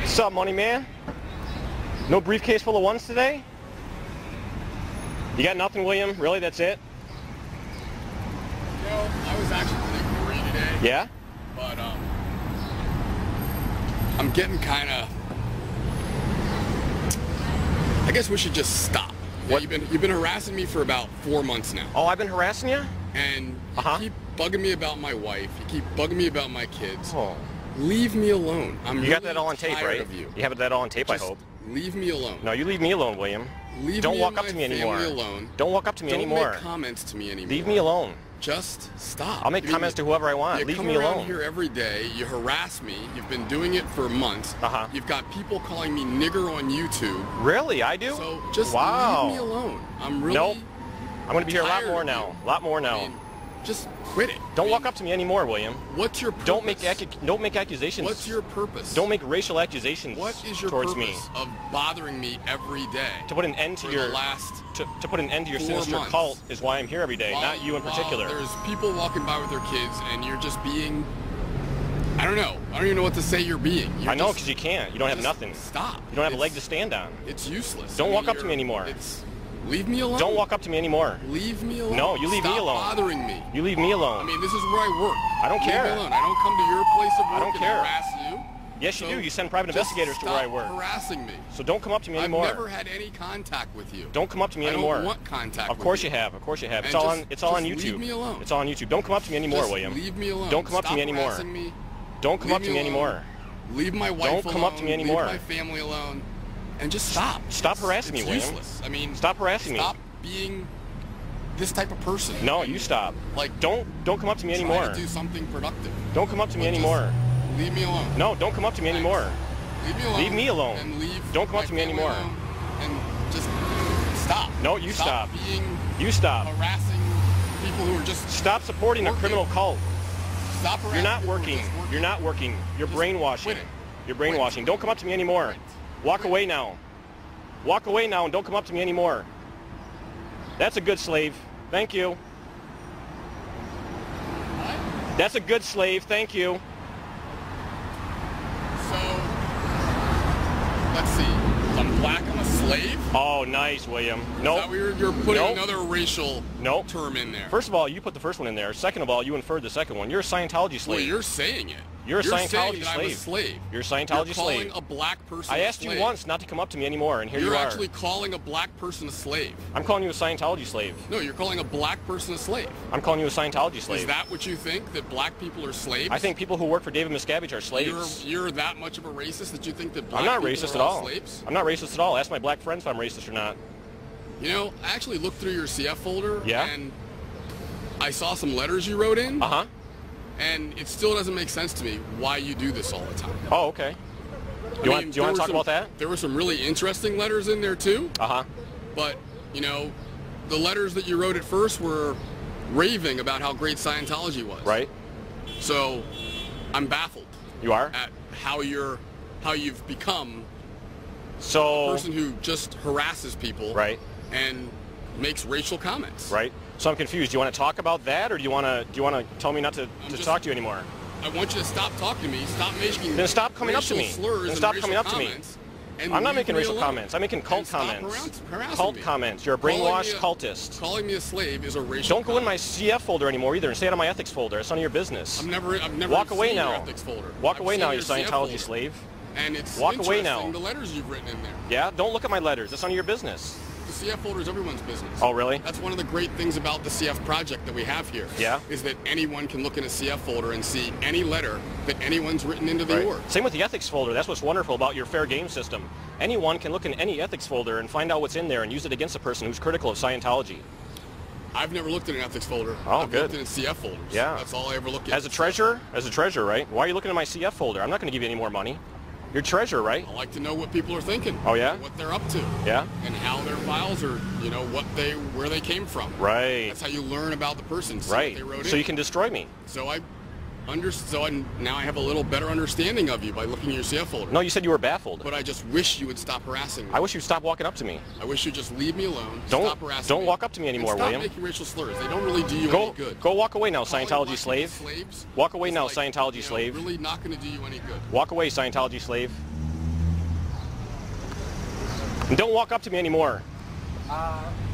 What's up, money man? No briefcase full of ones today? You got nothing, William? Really, that's it? You know, I was actually pretty worried today. Yeah? But um, I'm getting kind of. I guess we should just stop. Yeah, What? you've been you've been harassing me for about four months now, Oh, I've been harassing you? and Uh-huh. keep bugging me about my wife. You keep bugging me about my kids. Oh. Leave me alone. I'm You got really that all on tape, right? Of you. You have that all on tape, Just I hope. Leave me alone. No, you leave me alone, William. Leave Don't me walk up to me anymore. Alone. Don't walk up to me Don't anymore. make comments to me anymore. Leave me alone. Just stop. I'll make You mean, comments to whoever I want. You Leave come me around alone. here every day. You harass me. You've been doing it for months. Uh-huh. You've got people calling me nigger on YouTube. Really? I do? So just wow. leave me alone. I'm really. Nope. I'm going to be here a lot more now. A lot more now. I mean, just quit it. don't I walk up to me anymore, William. What's your purpose? Don't make don't make accusations. What's your purpose? Don't make racial accusations What is your towards purpose me. of bothering me every day? To put an end to your last to, to put an end to your sinister months. cult is why I'm here every day, while- not you in particular. There's people walking by with their kids, and you're just being. I don't know. I don't even know what to say. You're being. You're I know because you can't. You don't have nothing. Stop. You don't have a leg to stand on. It's useless. Don't I walk up to me anymore. It's leave me alone. Don't walk up to me anymore. Leave me alone. No, you leave Stop me alone. Stop bothering me. You leave me alone. I mean, this is where I work. I don't Leave care. Me alone. I don't come to your place of work I don't and care. harass you. yes, you So do. You send private investigators to where I stop work. harassing me. So don't come up to me anymore. I've never had any contact with you. Don't come up to me anymore. I don't want contact. Of course you. you have. Of course you have. It's And all just- on. It's all on YouTube. leave me alone. It's all on YouTube. Don't come up to me anymore, Just William. Leave me alone. Don't come up to me anymore. Me. Don't come Leave up to me me anymore. Leave my wife Don't come up to me anymore. Leave my family alone. And just stop. Stop It's- harassing me, it's William. useless. I mean, Stop harassing me. Stop being this type of person. No, you stop. Like, Don't don't come up to me anymore. do something productive. Don't come up to me anymore. Leave me alone. No, don't come up to me Thanks. anymore. Leave me alone. Leave me alone. And leave. Don't come up to me anymore. And just stop. No, you stop. being You stop. harassing people who are just Stop supporting a criminal cult. stop harassing. You're not people who are working. working. You're not working. You're Just brainwashing. You're brainwashing. Don't come up to me anymore. Quit. Walk away now. Walk away now and don't come up to me anymore. That's a good slave. Thank you. What? That's a good slave. Thank you. So let's see. I'm black. I'm a slave. Oh, nice, William. No. that Nope. You're, you're putting Nope. another racial Nope. term in there. First of all, you put the first one in there. Second of all, you inferred the second one. You're a Scientology slave. well, you're saying it. You're a saying Scientology that I'm a slave. slave. You're a Scientology You're calling slave. a black person. I asked you slave. once not to come up to me anymore, and here You're you are. actually calling a black person a slave. I'm calling you a Scientology slave. No, you're calling a black person a slave. I'm calling you a Scientology slave. Is that what you think? That black people are slaves? I think people who work for David Miscavige are you're, slaves. you're that much of a racist that you think that black I'm not people racist are at all all. slaves? I'm not racist at all. Ask my black friends if I'm racist or not. You know, I actually looked through your CF folder Yeah? and I saw some letters you wrote in, Uh huh. And it still doesn't make sense to me why you do this all the time. Oh, okay. I You want mean, do you want to talk some- about that? There were some really interesting letters in there too, Uh huh. but you know, the letters that you wrote at first were raving about how great Scientology was. Right. So, I'm baffled You are. at how you're, how you've become a So. person who just harasses people. Right. And makes racial comments. Right. So I'm confused. Do you want to talk about that, or do you want to do you want to tell me not to, I'm to just- talk to you anymore? I want you to stop talking to me. Stop making. Then stop coming up to racial me. Slurs Then stop coming up to me. I'm not making racial alone. comments. I'm making cult comments. Cult me. comments. You're a brainwashed me a- cultist. Calling me a slave is a racial. Don't go in my comment. CF folder anymore either, and stay out of my ethics folder. It's none of your business. I'm never. I've never. Walk away seen now. Your ethics folder. Walk I've away now, your you Scientology slave. And it's Walk away now. The letters you've written in there. Yeah. Don't look at my letters. It's none of your business. CF folder is everyone's business. Oh, really? That's one of the great things about the CF project that we have here. Yeah. Is that anyone can look in a CF folder and see any letter that anyone's written into the Right. org. Same with the ethics folder. That's what's wonderful about your fair game system. Anyone can look in any ethics folder and find out what's in there and use it against a person who's critical of Scientology. I've never looked at an ethics folder. Oh, I've good. looked in CF folders. Yeah. That's all I ever look at. As a treasurer, as a treasurer, right? Why are you looking at my CF folder? I'm not going to give you any more money. You're treasurer, right? I like to know what people are thinking. Oh, yeah? What they're up to. Yeah. And how their files are, you know, what they, where they came from. Right. That's how you learn about the person. Right. They wrote So in. you can destroy me. So I Under, so I, now I have a little better understanding of you by looking at your CF folder. No, you said you were baffled. But I just wish you would stop harassing me. I wish you'd stop walking up to me. I wish you'd just leave me alone. Don't- stop harassing don't me. walk up to me and anymore, stop William. making racial slurs. They don't really do you Go, any good. go walk away now, Scientology black slave. Slaves Walk away now, like, Scientology you know, slave. Really not going to do you any good. Walk away, Scientology slave. And don't walk up to me anymore. Uh, I can